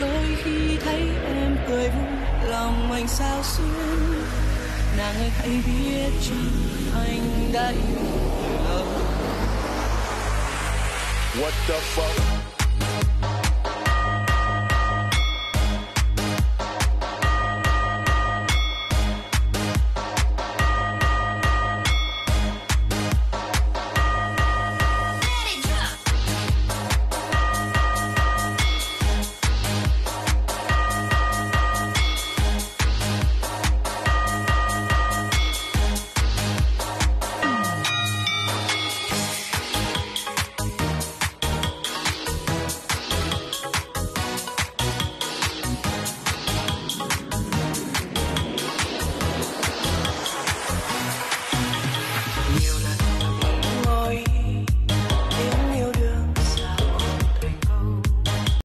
đôi khi thấy em cười vui, lòng anh sao xuyên nàng ơi, hãy biết cho anh đã yêu What the fuck?